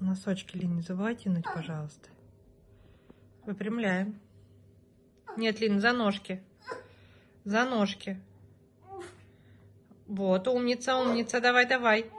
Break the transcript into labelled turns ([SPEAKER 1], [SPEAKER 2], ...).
[SPEAKER 1] Носочки, Лин, не забывай тянуть, пожалуйста. Выпрямляем. Нет, Лин, за ножки. За ножки. Вот, умница, умница, давай, давай.